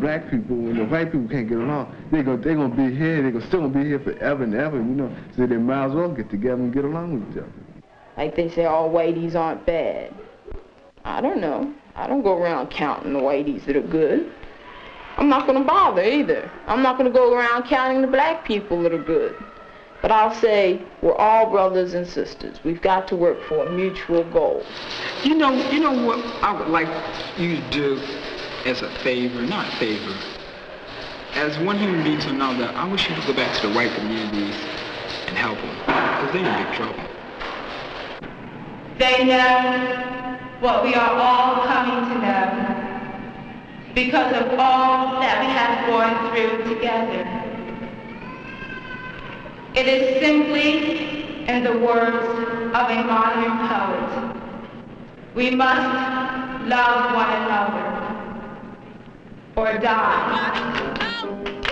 with the black people, when the white people can't get along, they're gonna they're gonna be here. They're gonna still gonna be here forever and ever. You know, so they might as well get together and get along with each other. Like they say, all whiteys aren't bad. I don't know. I don't go around counting the whiteys that are good. I'm not going to bother either. I'm not going to go around counting the black people that are good. But I'll say we're all brothers and sisters. We've got to work for a mutual goal. You know, you know what I would like you to do as a favor, not favor. As one human being to another, I wish you to go back to the white communities and help them, because they're in big trouble. They know what we are all coming to know because of all that we have gone through together. It is simply in the words of a modern poet. We must love one another or die. Oh.